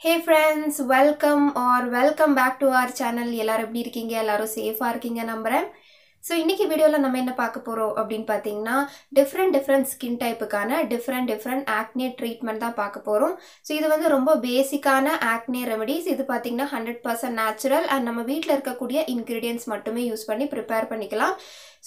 Hey friends welcome are welcome back to our channel எல்லோரும் எப்படி இருக்கீங்க? எல்லோரும் சேஃபாக இருக்கீங்க நம்புகிறேன் ஸோ இன்றைக்கி வீடியோவில் நம்ம என்ன பார்க்க போகிறோம் அப்படின்னு பார்த்தீங்கன்னா டிஃப்ரெண்ட் டிஃப்ரெண்ட் ஸ்கின் டைப்புக்கான டிஃப்ரெண்ட் டிஃப்ரெண்ட் ஆக்னே ட்ரீட்மெண்ட் தான் பார்க்க போகிறோம் ஸோ இது வந்து ரொம்ப பேசிக்கான ஆக்னே ரெமடிஸ் இது பார்த்தீங்கன்னா ஹண்ட்ரட் பர்சன்ட் நேச்சுரல் அண்ட் நம்ம வீட்டில் இருக்கக்கூடிய இன்க்ரீடியன்ஸ் மட்டுமே யூஸ் பண்ணி ப்ரிப்பேர் பண்ணிக்கலாம்.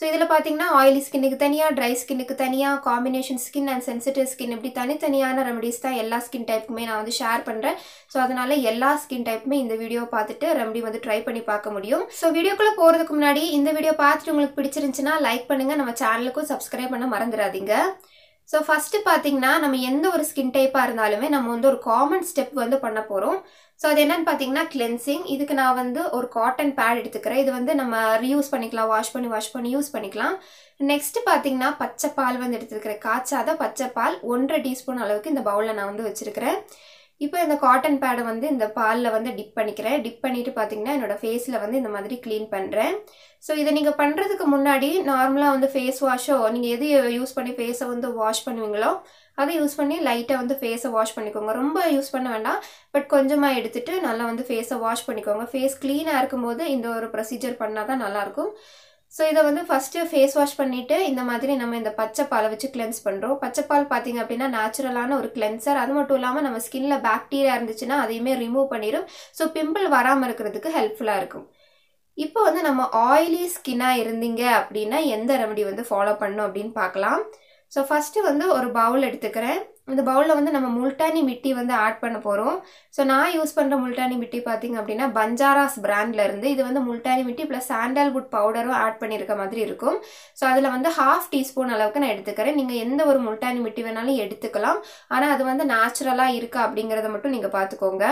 ஸோ இதில் பார்த்தீங்கன்னா ஆயிலி ஸ்கின்னுக்கு தனியாக ட்ரை ஸ்கின்னுக்கு தனியாக combination skin and sensitive skin இப்படி தனித்தனியான ரெமடிஸ் தான் எல்லா ஸ்கின் டைப்புக்குமே நான் வந்து ஷேர் பண்ணுறேன் ஸோ அதனால் எல்லா ஸ்கின் டைப்புமே இந்த வீடியோ பார்த்துட்டு ரெமடி வந்து ட்ரை பண்ணி பார்க்க முடியும். ஸோ வீடியோக்குள்ளே போகிறதுக்கு முன்னாடி இந்த வீடியோ பார்த்துட்டு உங்களுக்கு பிடிச்சிருந்துச்சுன்னா லைக் பண்ணுங்கள் நம்ம சேனலுக்கும் சப்ஸ்கிரைப் பண்ண மறந்துடாதீங்க. ஸோ ஃபஸ்ட்டு பார்த்தீங்கன்னா நம்ம எந்த ஒரு ஸ்கின் டைப்பாக இருந்தாலுமே நம்ம வந்து ஒரு காமன் ஸ்டெப் வந்து பண்ண போகிறோம் ஸோ அது என்னன்னு பார்த்தீங்கன்னா கிளென்சிங் இதுக்கு நான் வந்து ஒரு காட்டன் பேட் எடுத்துக்கிறேன். இது வந்து நம்ம ரீயூஸ் பண்ணிக்கலாம் வாஷ் பண்ணி வாஷ் பண்ணி யூஸ் பண்ணிக்கலாம். நெக்ஸ்ட்டு பார்த்தீங்கன்னா பச்சை பால் வந்து எடுத்துருக்கிறேன் காய்ச்சாத பச்சை பால் ஒன்றரை டீஸ்பூன் அளவுக்கு இந்த பவுலில் நான் வந்து வச்சுருக்கிறேன். இப்போ இந்த காட்டன் பேடை வந்து இந்த பாலில் வந்து டிப் பண்ணிக்கிறேன். டிப் பண்ணிவிட்டு பார்த்தீங்கன்னா என்னோடய ஃபேஸில் வந்து இந்த மாதிரி க்ளீன் பண்ணுறேன் ஸோ இதை நீங்கள் பண்ணுறதுக்கு முன்னாடி நார்மலாக வந்து ஃபேஸ் வாஷோ நீங்கள் எது யூஸ் பண்ணி ஃபேஸை வந்து வாஷ் பண்ணுவீங்களோ அதை யூஸ் பண்ணி லைட்டாக வந்து ஃபேஸை வாஷ் பண்ணிக்கோங்க. ரொம்ப யூஸ் பண்ண வேண்டாம். பட் கொஞ்சமாக எடுத்துகிட்டு நல்லா வந்து ஃபேஸை வாஷ் பண்ணிக்கோங்க. ஃபேஸ் க்ளீனாக இருக்கும்போது இந்த ஒரு ப்ரொசீஜர் பண்ணால் தான் நல்லாயிருக்கும் ஸோ இதை வந்து ஃபஸ்ட்டு ஃபேஸ் வாஷ் பண்ணிவிட்டு இந்த மாதிரி நம்ம இந்த பச்சை பாலை வச்சு கிளென்ஸ் பண்ணுறோம் பச்சை பால் பார்த்திங்க அப்படின்னா நேச்சுரலான ஒரு கிளென்சர் அது மட்டும் இல்லாமல் நம்ம ஸ்கின்ல பாக்டீரியா இருந்துச்சுன்னா அதையுமே ரிமூவ் பண்ணிடும் ஸோ பிம்பிள் வராமல் இருக்கிறதுக்கு ஹெல்ப்ஃபுல்லாக இருக்கும். இப்போ வந்து நம்ம ஆயிலி ஸ்கின்னாக இருந்தீங்க அப்படின்னா எந்த ரெமடி வந்து ஃபாலோ பண்ணணும் அப்படின்னு பார்க்கலாம். ஸோ ஃபஸ்ட்டு வந்து ஒரு பவுல் எடுத்துக்கிறேன். இந்த பவுலில் வந்து நம்ம முல்டானி மிட்டி வந்து ஆட் பண்ண போகிறோம் ஸோ நான் யூஸ் பண்ணுற முல்டானி மிட்டி பார்த்திங்க அப்படின்னா பஞ்சாராஸ் பிராண்டில் இருந்து இது வந்து முல்டானி மிட்டி ப்ளஸ் சாண்டல்வுட் பவுடரும் ஆட் பண்ணியிருக்க மாதிரி இருக்கும். ஸோ அதில் வந்து ஹாஃப் டீஸ்பூன் அளவுக்கு நான் எடுத்துக்கிறேன். நீங்கள் எந்த ஒரு முல்டானி மிட்டி வேணாலும் எடுத்துக்கலாம். ஆனால் அது வந்து நேச்சுரலாக இருக்கா அப்படிங்கிறத மட்டும் நீங்கள் பார்த்துக்கோங்க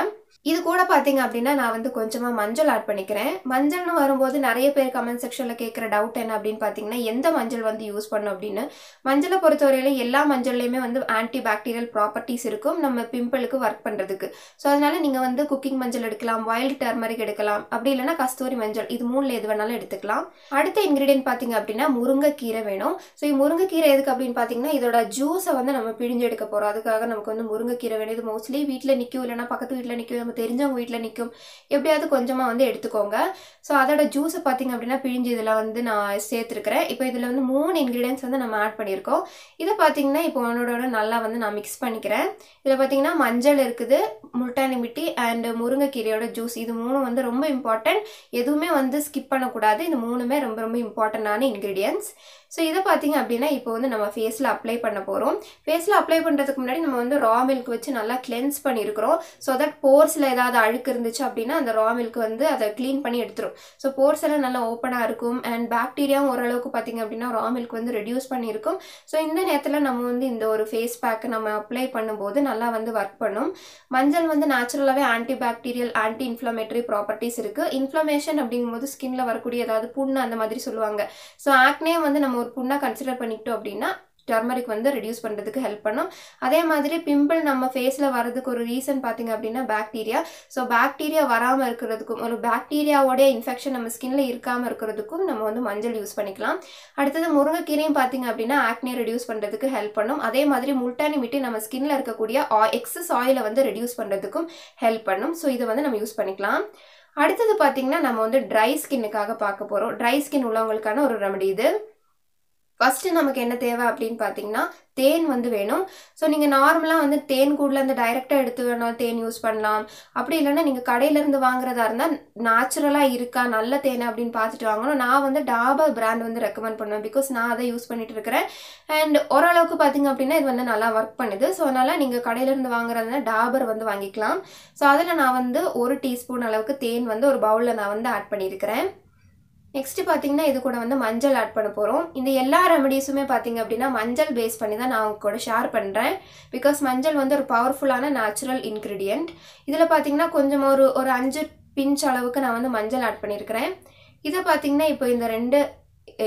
இது கூட பார்த்தீங்க அப்படின்னா நான் வந்து கொஞ்சமாக மஞ்சள் ஆட் பண்ணிக்கிறேன். மஞ்சள்னு வரும்போது நிறைய பேர் கமெண்ட் செக்ஷனில் கேட்குற டவுட் என்ன அப்படின்னு பார்த்தீங்கன்னா எந்த மஞ்சள் வந்து யூஸ் பண்ணும் அப்படின்னு. மஞ்சளை பொறுத்தவரையில எல்லா மஞ்சள்லையுமே வந்து ஆன்டி பாக்டீரியல் ப்ராப்பர்ட்டிஸ் இருக்கும். நம்ம பிம்பிளுக்கு ஒர்க் பண்ணுறதுக்கு ஸோ அதனால நீங்கள் வந்து குக்கிங் மஞ்சள் எடுக்கலாம் வைல்டு டர்மரிக் எடுக்கலாம். அப்படி இல்லைனா கஸ்தூரி மஞ்சள். இது மூணில் எது வேணாலும் எடுத்துக்கலாம். அடுத்த இன்க்ரீடியன்ட் பார்த்தீங்க அப்படின்னா முருங்கைக்கீரை வேணும். ஸோ முருங்கைக்கீரை எதுக்கு அப்படின்னு பார்த்தீங்கன்னா இதோட ஜூஸை வந்து நம்ம பிழிஞ்சு எடுக்க போகிறோம் அதுக்காக நமக்கு வந்து முருங்கைக்கீரை வேணும். இது மோஸ்ட்லி வீட்டில் நிற்கும் இல்லைன்னா பக்கத்து வீட்டில் நிற்கும் நம்ம தெரிஞ்சவங்க வீட்டில் நிற்கும் எப்படியாவது கொஞ்சமாக வந்து எடுத்துக்கோங்க. ஸோ அதோட ஜூஸை பார்த்திங்க அப்படின்னா பிழிஞ்சு இதில் வந்து நான் சேர்த்துருக்கிறேன். இப்போ இதில் வந்து மூணு இன்க்ரீடியன்ஸ் வந்து நம்ம ஆட் பண்ணியிருக்கோம். இதை பார்த்தீங்கன்னா இப்போ உன்னோட நல்லா வந்து நான் மிக்ஸ் பண்ணிக்கிறேன். இதில் பார்த்தீங்கன்னா மஞ்சள் இருக்குது முல்டானி மிட்டி அண்ட் முருங்கைக்கீரையோட ஜூஸ் இது மூணும் வந்து ரொம்ப இம்பார்ட்டன்ட் எதுவுமே வந்து ஸ்கிப் பண்ணக்கூடாது. இது மூணுமே ரொம்ப ரொம்ப இம்பார்ட்டண்டான இன்க்ரீடியன்ஸ் ஸோ இதை பார்த்தீங்க அப்படின்னா இப்போ வந்து நம்ம ஃபேஸில் அப்ளை பண்ண போகிறோம் ஃபேஸில் அப்ளை பண்ணுறதுக்கு முன்னாடி நம்ம வந்து ரா மில்க் வச்சு நல்லா கிளென்ஸ் பண்ணியிருக்கிறோம். ஸோ தட் போர்ஸில் ஏதாவது அழுக்கு இருந்துச்சு அப்படின்னா அந்த ரா மில்க் வந்து அதை க்ளீன் பண்ணி எடுத்துரும். ஸோ போர்ஸ் எல்லாம் நல்லா ஓப்பனாக இருக்கும். அண்ட் பாக்டீரியாவும் ஓரளவுக்கு பார்த்தீங்க அப்படின்னா ரா மில்க் வந்து ரெடியூஸ் பண்ணியிருக்கும். ஸோ இந்த நேரத்தில் நம்ம வந்து இந்த ஒரு ஃபேஸ் பேக் நம்ம அப்ளை பண்ணும்போது நல்லா வந்து ஒர்க் பண்ணும். மஞ்சள் வந்து நேச்சுரலாகவே anti bacterial anti inflammatory properties இருக்குது இன்ஃப்ளமேஷன் அப்படிங்கும்போது ஸ்கின்ல வரக்கூடிய ஏதாவது புண்ணு அந்த மாதிரி சொல்லுவாங்க. ஸோ ஆக்னே வந்து நம்ம ஒரு புண்ணாக கன்சிடர் பண்ணிக்கிட்டோம் அப்படின்னா டர்மரிக் வந்து ரெடியூஸ் பண்ணுறதுக்கு ஹெல்ப் பண்ணும். அதே மாதிரி பிம்பிள் நம்ம ஃபேஸில் வரதுக்கு ஒரு ரீசன் பார்த்தீங்க அப்படின்னா பாக்டீரியா ஸோ பாக்டீரியா வராமல் இருக்கிறதுக்கும் ஒரு பாக்டீரியாவோடைய இன்ஃபெக்ஷன் நம்ம ஸ்கின்ல இருக்காமல் இருக்கிறதுக்கும் நம்ம வந்து மஞ்சள் யூஸ் பண்ணிக்கலாம். அடுத்தது முருங்கைக்கீரையும் பார்த்தீங்க அப்படின்னா ஆக்னே ரெடியூஸ் பண்ணுறதுக்கு ஹெல்ப் பண்ணும். அதே மாதிரி முல்டானி மிட்டி நம்ம ஸ்கின்ல இருக்கக்கூடிய எக்ஸஸ் ஆயிலை வந்து ரெடியூஸ் பண்ணுறதுக்கும் ஹெல்ப் பண்ணும். ஸோ இதை வந்து நம்ம யூஸ் பண்ணிக்கலாம். அடுத்தது பார்த்தீங்கன்னா நம்ம வந்து ட்ரை ஸ்கின்னுக்காக பார்க்க போகிறோம் ட்ரை ஸ்கின் உள்ளவங்களுக்கான ஒரு ரெமடி இது. ஃபஸ்ட்டு நமக்கு என்ன தேவை அப்படின்னு பார்த்தீங்கன்னா தேன் வந்து வேணும். ஸோ நீங்கள் நார்மலாக வந்து தேன் கூடல அந்த டைரெக்டாக எடுத்து வேணாலும் தேன் யூஸ் பண்ணலாம். அப்படி இல்லைன்னா நீங்கள் கடையிலேருந்து வாங்குறதா இருந்தால் நேச்சுரலாக இருக்கா நல்ல தேன் அப்படின்னு பார்த்துட்டு வாங்கணும். நான் வந்து டாபர் பிராண்ட் வந்து ரெக்கமெண்ட் பண்ணுவேன். பிகாஸ் நான் அதை யூஸ் பண்ணிட்டு இருக்கிறேன். அண்ட் ஓரளவுக்கு பார்த்தீங்க அப்படின்னா இது வந்து நல்லா ஒர்க் பண்ணுது. ஸோ அதனால் நீங்கள் கடையிலேருந்து வாங்குறதுனா டாபர் வந்து வாங்கிக்கலாம். ஸோ அதில் நான் வந்து ஒரு டீஸ்பூன் அளவுக்கு தேன் வந்து ஒரு பவுலில் நான் வந்து ஆட் பண்ணியிருக்கிறேன். நெக்ஸ்ட் பார்த்தீங்கன்னா இது கூட வந்து மஞ்சள் ஆட் பண்ண போகிறோம் இந்த எல்லா ரெமடிஸுமே பார்த்தீங்க அப்படின்னா மஞ்சள் பேஸ் பண்ணி தான் நான் உங்க கூட ஷேர் பண்ணுறேன் பிகாஸ் மஞ்சள் வந்து ஒரு பவர்ஃபுல்லான நேச்சுரல் இன்க்ரீடியண்ட் இதில் பார்த்தீங்கன்னா கொஞ்சம் ஒரு ஒரு அஞ்சு பிஞ்ச் அளவுக்கு நான் வந்து மஞ்சள் ஆட் பண்ணியிருக்கிறேன் இதை பார்த்தீங்கன்னா இப்போ இந்த ரெண்டு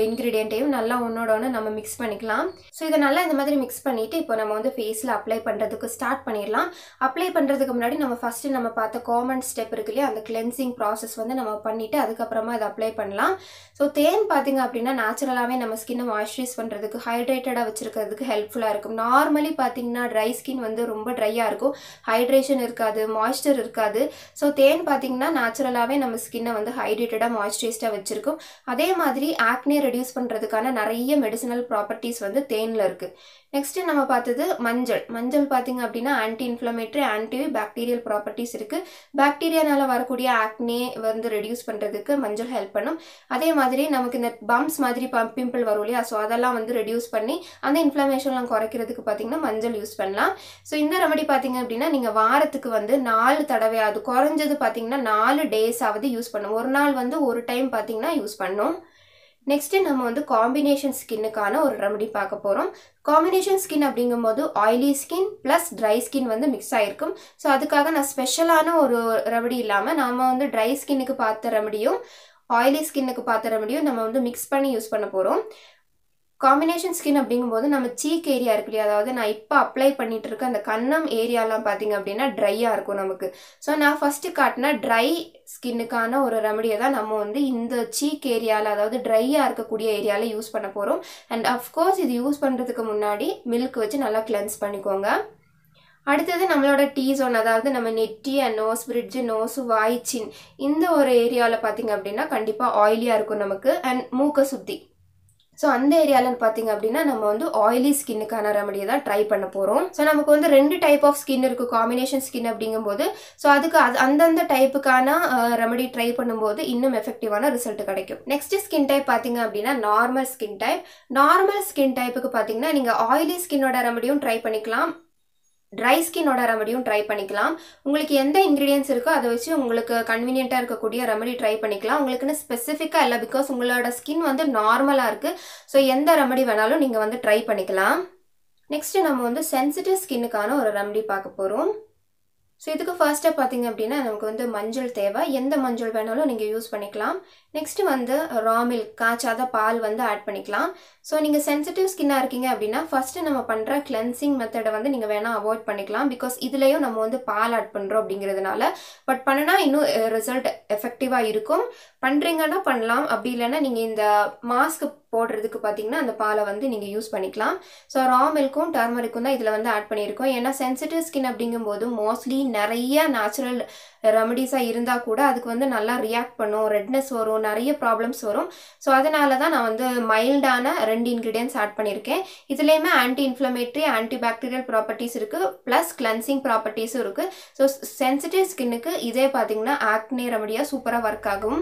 இன்க்ரீடியண்ட்டையும் நல்லா ஒன்றோட ஒன்று நம்ம மிக்ஸ் பண்ணிக்கலாம். ஸோ இதை நல்லா இந்த மாதிரி மிக்ஸ் பண்ணிவிட்டு இப்போ நம்ம வந்து ஃபேஸில் அப்ளை பண்ணுறதுக்கு ஸ்டார்ட் பண்ணிடலாம். அப்ளை பண்ணுறதுக்கு முன்னாடி நம்ம ஃபஸ்ட்டு நம்ம பார்த்த காமன் ஸ்டெப் இருக்கு இல்லையா? அந்த கிளென்சிங் ப்ராசஸ் வந்து நம்ம பண்ணிவிட்டு அதுக்கப்புறமா அதை அப்ளை பண்ணலாம். ஸோ தேன் பார்த்திங்க அப்படின்னா நேச்சுரலாகவே நம்ம ஸ்கின்னை மாய்ஸ்சரைஸ் பண்ணுறதுக்கு ஹைட்ரேட்டடாக வச்சுருக்கிறதுக்கு ஹெல்ப்ஃபுல்லாக இருக்கும். நார்மலி பார்த்திங்கன்னா ட்ரை ஸ்கின் வந்து ரொம்ப ட்ரையாக இருக்கும். ஹைட்ரேஷன் இருக்காது மாய்ஸ்சர் இருக்காது. ஸோ தேன் பார்த்திங்கன்னா நேச்சுரலாகவே நம்ம ஸ்கின்னை வந்து ஹைட்ரேட்டடாக மாய்ஸ்சரைஸ்டாக வச்சுருக்கும். அதே மாதிரி ஆக்னி ரெடியூஸ் பண்ணுறதுக்கான நிறைய மெடிசினல் ப்ராப்பர்ட்டிஸ் வந்து தேனில் இருக்குது நெக்ஸ்ட்டு நம்ம பார்த்தது மஞ்சள். மஞ்சள் பார்த்திங்க அப்படின்னா anti inflammatory anti bacterial properties இருக்குது பாக்டீரியானால வரக்கூடிய ஆக்னே வந்து ரெடியூஸ் பண்ணுறதுக்கு மஞ்சள் ஹெல்ப் பண்ணும். அதே மாதிரி நமக்கு இந்த பம்ப்ஸ் மாதிரி பிம்பிள் வரும் இல்லையா? ஸோ அதெல்லாம் வந்து ரெடியூஸ் பண்ணி அந்த இன்ஃப்ளமேஷன்லாம் குறைக்கிறதுக்கு பார்த்திங்கன்னா மஞ்சள் யூஸ் பண்ணலாம். ஸோ இந்த ரெமடி பார்த்திங்க அப்படின்னா நீங்கள் வாரத்துக்கு வந்து நாலு தடவையாவது குறைஞ்சது பார்த்திங்கன்னா நாலு டேஸாவது யூஸ் பண்ணும். ஒரு நாள் வந்து ஒரு டைம் பார்த்திங்கன்னா யூஸ் பண்ணும். நெக்ஸ்ட்டு நம்ம வந்து காம்பினேஷன் ஸ்கின்னுக்கான ஒரு ரெமடி பார்க்க போகிறோம் காம்பினேஷன் ஸ்கின் அப்படிங்கும்போது oily skin plus dry skin வந்து மிக்ஸ் ஆகிருக்கும் ஸோ அதுக்காக நான் ஸ்பெஷலான ஒரு ரெமடி இல்லாமல் நாம் வந்து ட்ரை ஸ்கின்னுக்கு பார்த்த ரெமடியும் ஆயிலி ஸ்கின்னுக்கு பார்த்த ரெமடியும் நம்ம வந்து மிக்ஸ் பண்ணி யூஸ் பண்ண போகிறோம் காம்பினேஷன் ஸ்கின் அப்படிங்கும்போது நம்ம சீக் ஏரியா இருக்கு இல்லையா? அதாவது நான் இப்போ அப்ளை பண்ணிட்டு இருக்க அந்த கன்னம் ஏரியாலாம் பார்த்தீங்க அப்படின்னா ட்ரையாக இருக்கும் நமக்கு. ஸோ நான் ஃபஸ்ட்டு காட்டினா ட்ரை ஸ்கின்னுக்கான ஒரு ரெமடியை தான் நம்ம வந்து இந்த சீக் ஏரியாவில் அதாவது ட்ரையாக இருக்கக்கூடிய ஏரியாவில் யூஸ் பண்ண போகிறோம் அண்ட் அஃப்கோர்ஸ் இது யூஸ் பண்ணுறதுக்கு முன்னாடி மில்க் வச்சு நல்லா கிளென்ஸ் பண்ணிக்கோங்க. அடுத்தது நம்மளோட டீ ஜோன் அதாவது நம்ம நெட்டி அண்ட் நோஸ் பிரிட்ஜு நோஸ் வாய்ச்சின் இந்த ஒரு ஏரியாவில் பார்த்தீங்க அப்படின்னா கண்டிப்பாக ஆயிலியாக இருக்கும் நமக்கு. அண்ட் மூக்கை சுற்றி ஸோ அந்த ஏரியாவில் பார்த்தீங்க அப்படின்னா நம்ம வந்து ஆயிலி ஸ்கின்னுக்கான ரெமடியை தான் ட்ரை பண்ண போகிறோம் ஸோ நமக்கு வந்து ரெண்டு டைப் ஆஃப் ஸ்கின் இருக்குது காம்பினேஷன் ஸ்கின் அப்படிங்கும்போது. ஸோ அதுக்கு அது அந்தந்த டைப்புக்கான ரெமடி ட்ரை பண்ணும்போது இன்னும் எஃபெக்டிவான ரிசல்ட் கிடைக்கும். நெக்ஸ்ட் ஸ்கின் டைப் பார்த்தீங்க அப்படின்னா normal skin type normal skin டைப்புக்கு பார்த்தீங்கன்னா நீங்கள் ஆயிலி ஸ்கின்னோட ரெமடியும் ட்ரை பண்ணிக்கலாம். ட்ரை ஸ்கின்னோட ரெமடியும் ட்ரை பண்ணிக்கலாம். உங்களுக்கு எந்த இன்க்ரீடியன்ஸ் இருக்கோ அதை வச்சு உங்களுக்கு கன்வீனியண்ட்டாக இருக்கக்கூடிய ரெமடி ட்ரை பண்ணிக்கலாம். உங்களுக்குன்னு ஸ்பெசிஃபிக்காக இல்லை பிகாஸ் உங்களோட ஸ்கின் வந்து நார்மலாக இருக்குது ஸோ எந்த ரெமடி வேணாலும் நீங்கள் வந்து ட்ரை பண்ணிக்கலாம். நெக்ஸ்ட்டு நம்ம வந்து சென்சிட்டிவ் ஸ்கின்னுக்கான ஒரு ரெமடி பார்க்க போகிறோம் ஸோ இதுக்கு ஃபர்ஸ்ட்டாக பார்த்தீங்க அப்படின்னா நமக்கு வந்து மஞ்சள் தேவை. எந்த மஞ்சள் வேணாலும் நீங்கள் யூஸ் பண்ணிக்கலாம். நெக்ஸ்ட்டு வந்து ரா மில்க் காய்ச்சாத பால் வந்து ஆட் பண்ணிக்கலாம். ஸோ நீங்கள் சென்சிட்டிவ் ஸ்கின்னாக இருக்கீங்க அப்படின்னா ஃபஸ்ட்டு நம்ம பண்ணுற கிளென்சிங் மெத்தடை வந்து நீங்கள் வேணால் அவாய்ட் பண்ணிக்கலாம். பிகாஸ் இதுலேயும் நம்ம வந்து பால் ஆட் பண்ணுறோம் அப்படிங்கிறதுனால. பட் பண்ணினா இன்னும் ரிசல்ட் எஃபெக்டிவாக இருக்கும். பண்ணுறீங்கன்னா பண்ணலாம். அப்படி இல்லைன்னா நீங்கள் இந்த மாஸ்க் போடுறதுக்கு பார்த்தீங்கன்னா அந்த பாலை வந்து நீங்கள் யூஸ் பண்ணிக்கலாம். ஸோ ரா மில்க்கும் டர்மரிக்கும் தான் இதில் வந்து ஆட் பண்ணியிருக்கோம். ஏன்னா சென்சிட்டிவ் ஸ்கின் அப்படிங்கும்போது மோஸ்ட்லி நிறைய நேச்சுரல் ரெமடிஸாக இருந்தால் கூட அதுக்கு வந்து நல்லா ரியாக்ட் பண்ணும். ரெட்னஸ் வரும் நிறைய ப்ராப்ளம்ஸ் வரும். ஸோ அதனால தான் நான் வந்து மைல்டான ரெண்டு இன்க்ரீடியன்ஸ் ஆட் பண்ணியிருக்கேன். இதுலேயுமே anti inflammatory anti bacterial properties இருக்குது ப்ளஸ் கிளன்சிங் ப்ராப்பர்ட்டிஸும் இருக்குது ஸோ சென்சிட்டிவ் ஸ்கின்னுக்கு இதே பார்த்தீங்கன்னா ஆக்னே ரெமடியாக சூப்பராக ஒர்க் ஆகும்.